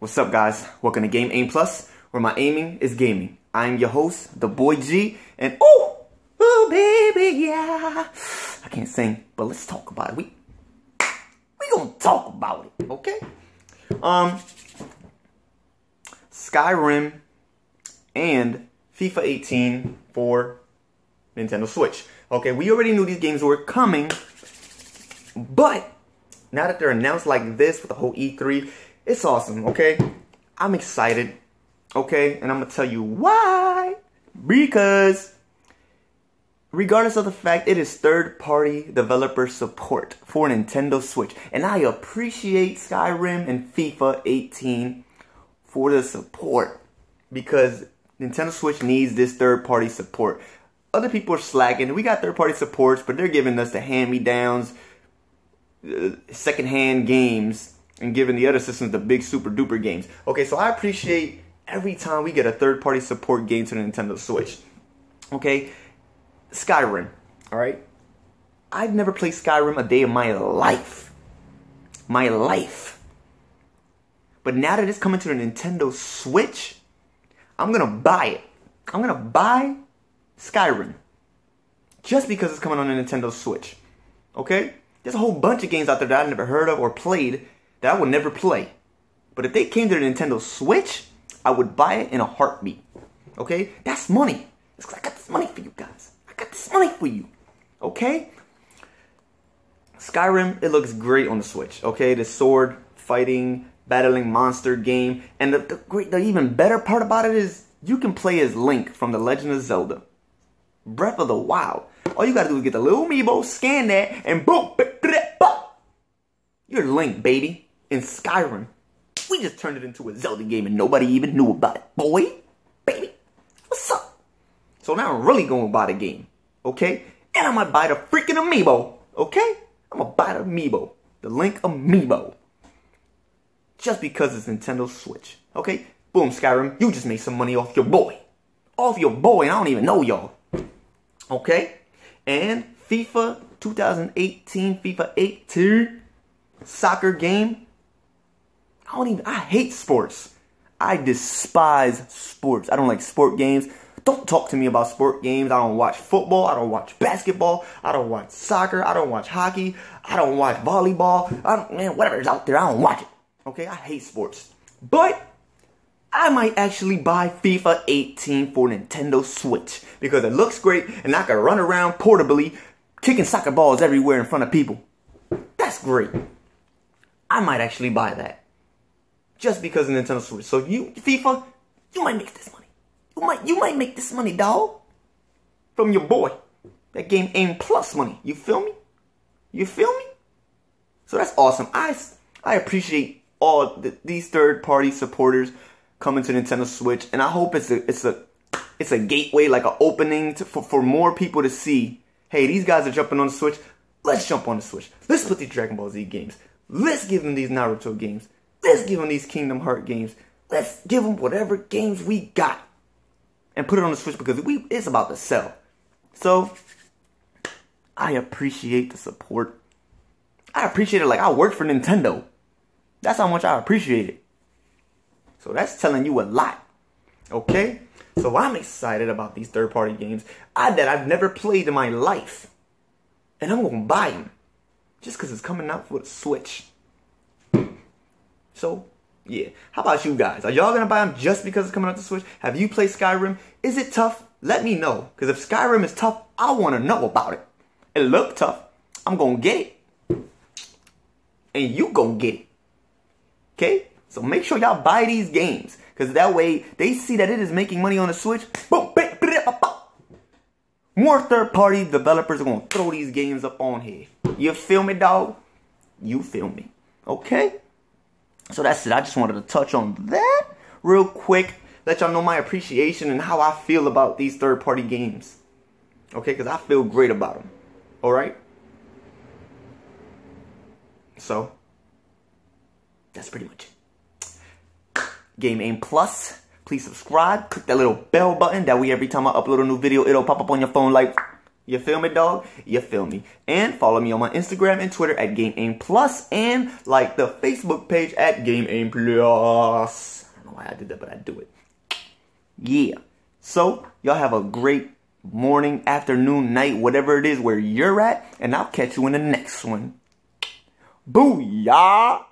What's up, guys? Welcome to Game Aim Plus, where my aiming is gaming. I'm your host, the Boy G, and oh, oh, baby, yeah. I can't sing, but let's talk about it. We we gonna talk about it, okay? Um, Skyrim and FIFA 18 for Nintendo Switch. Okay, we already knew these games were coming, but now that they're announced like this with the whole E3, it's awesome, okay? I'm excited, okay? And I'm gonna tell you why. Because regardless of the fact it is third-party developer support for Nintendo Switch. And I appreciate Skyrim and FIFA 18 for the support because Nintendo Switch needs this third-party support. Other people are slacking. We got third-party supports, but they're giving us the hand-me-downs, uh, second-hand games and giving the other systems the big super duper games. Okay, so I appreciate every time we get a third party support game to the Nintendo Switch. Okay, Skyrim, all right? I've never played Skyrim a day in my life. My life. But now that it's coming to the Nintendo Switch, I'm gonna buy it. I'm gonna buy Skyrim. Just because it's coming on the Nintendo Switch. Okay? There's a whole bunch of games out there that I've never heard of or played that I would never play. But if they came to the Nintendo Switch, I would buy it in a heartbeat. Okay? That's money. It's I got this money for you guys. I got this money for you. Okay? Skyrim, it looks great on the Switch. Okay? The sword fighting, battling monster game. And the, the great the even better part about it is you can play as Link from The Legend of Zelda. Breath of the Wild. All you gotta do is get the little amiibo, scan that, and boom, you're Link, baby in Skyrim. We just turned it into a Zelda game and nobody even knew about it. Boy, baby, what's up? So now I'm really gonna buy the game, okay? And I'm gonna buy the freaking amiibo, okay? I'm gonna buy the amiibo, the Link amiibo. Just because it's Nintendo Switch, okay? Boom, Skyrim, you just made some money off your boy. Off your boy, and I don't even know y'all. Okay? And FIFA 2018, FIFA 18 soccer game I don't even, I hate sports. I despise sports. I don't like sport games. Don't talk to me about sport games. I don't watch football. I don't watch basketball. I don't watch soccer. I don't watch hockey. I don't watch volleyball. I don't, man, whatever's out there, I don't watch it. Okay, I hate sports. But I might actually buy FIFA 18 for Nintendo Switch because it looks great and I can run around portably kicking soccer balls everywhere in front of people. That's great. I might actually buy that just because of Nintendo Switch. So you, FIFA, you might make this money. You might, you might make this money, dog. From your boy. That game aim plus money. You feel me? You feel me? So that's awesome. I, I appreciate all the, these third party supporters coming to Nintendo Switch, and I hope it's a, it's a, it's a gateway, like an opening to, for, for more people to see. Hey, these guys are jumping on the Switch. Let's jump on the Switch. Let's put these Dragon Ball Z games. Let's give them these Naruto games. Let's give them these Kingdom Heart games. Let's give them whatever games we got and put it on the Switch because we it's about to sell. So I appreciate the support. I appreciate it like I work for Nintendo. That's how much I appreciate it. So that's telling you a lot. Okay? So I'm excited about these third-party games I, that I've never played in my life. And I'm going to buy them. Just because it's coming out for the Switch. So, yeah. How about you guys? Are y'all gonna buy them just because it's coming out the Switch? Have you played Skyrim? Is it tough? Let me know. Because if Skyrim is tough, I want to know about it. It look tough. I'm gonna get it. And you gonna get it. Okay? So make sure y'all buy these games. Because that way, they see that it is making money on the Switch. Boom, More third-party developers are to throw these games up on here. You feel me, dog? You feel me. Okay? So that's it. I just wanted to touch on that real quick. Let y'all know my appreciation and how I feel about these third party games. Okay, because I feel great about them. Alright? So, that's pretty much it. Game Aim Plus. Please subscribe. Click that little bell button. That way every time I upload a new video, it'll pop up on your phone like You feel me, dog? You feel me? And follow me on my Instagram and Twitter at Game Aim Plus, and like the Facebook page at Game Aim Plus. I don't know why I did that, but I do it. Yeah. So y'all have a great morning, afternoon, night, whatever it is where you're at, and I'll catch you in the next one. Booyah!